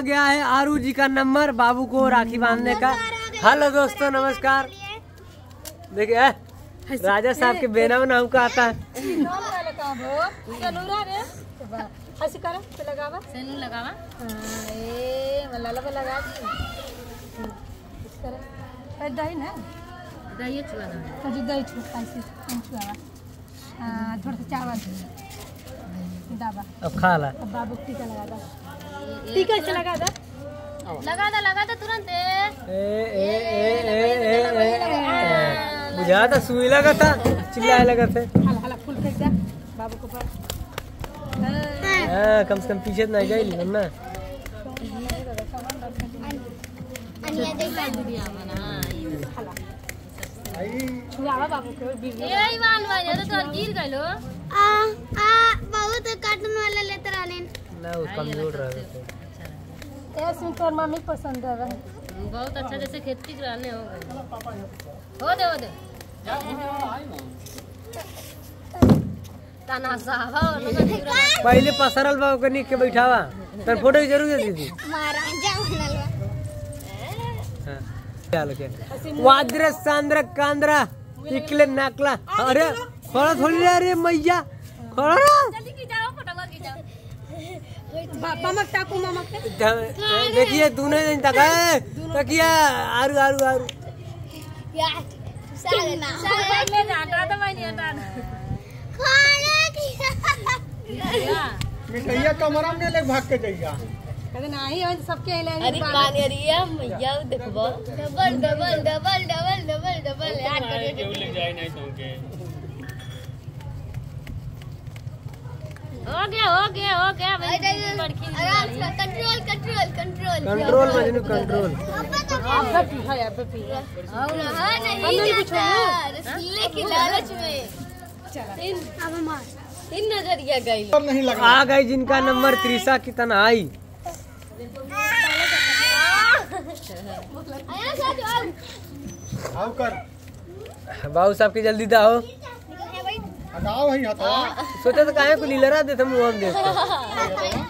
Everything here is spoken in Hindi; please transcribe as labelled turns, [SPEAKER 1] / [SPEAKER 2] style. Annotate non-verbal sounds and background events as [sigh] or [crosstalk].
[SPEAKER 1] आ गया है आरू जी का नंबर बाबू को राखी बांधने का। हेलो दोस्तों नमस्कार। देखिए राजा साहब के बेना में नाम का आता है।
[SPEAKER 2] थोड़ा सा चावल
[SPEAKER 1] अब खा ला।
[SPEAKER 2] अब बाबू टीका लगा टीका से लगा दो।
[SPEAKER 3] लगा दो लगा दो तुरंत।
[SPEAKER 1] ए, ए, ए, ए, ए, ए, ए। बुझा था सुई लगा था चिल्लाए लगा थे।
[SPEAKER 2] हला हला फूल फेंक दे बाबू को पर
[SPEAKER 1] कम से कम पीछे तो नहीं गई ना।
[SPEAKER 2] छुआवा बाबू को
[SPEAKER 3] ए ईमान भाई तो गिर गइलो
[SPEAKER 4] आ आ बहुत लेते रहले
[SPEAKER 1] गए
[SPEAKER 2] ऐसे तोर मम्मी पसंद है
[SPEAKER 3] बहुत अच्छा जैसे खेती कराने हो गए। हो दे हो दे।
[SPEAKER 1] पहले पसरल बाबू के नीक के बैठावा। तर फ़ोटो की ज़रूरत है दीदी
[SPEAKER 4] महाराजा बनल बा।
[SPEAKER 1] वाद्र सांद्र कांद्रा इकले नाकला। अरे खड़ा थोड़ी रे अरे मैया। खड़ा
[SPEAKER 2] ममक
[SPEAKER 1] देखिए तूने नहीं तका तकिया आरू आरू आरू।
[SPEAKER 4] यार
[SPEAKER 3] ले [laughs] नहीं
[SPEAKER 4] खाना
[SPEAKER 5] मिठैया कमरा में ले भाग के जाइया।
[SPEAKER 2] कहते नहीं हो सबके अइले
[SPEAKER 3] अरे कानेरिया मैया देखबो
[SPEAKER 4] double double double double double double यार।
[SPEAKER 3] हो गया हो गया हो गया
[SPEAKER 4] इन अब मार
[SPEAKER 3] इन नज़रिया
[SPEAKER 5] और नहीं लगा
[SPEAKER 1] आ गई जिनका नंबर त्रिशा की
[SPEAKER 5] कर।
[SPEAKER 1] बाबू साहब की जल्दी दा हो
[SPEAKER 5] हटाओ भाई हटाओ।
[SPEAKER 1] सोचा तो काहे को लीलरा देते मुँह हम देख। [laughs]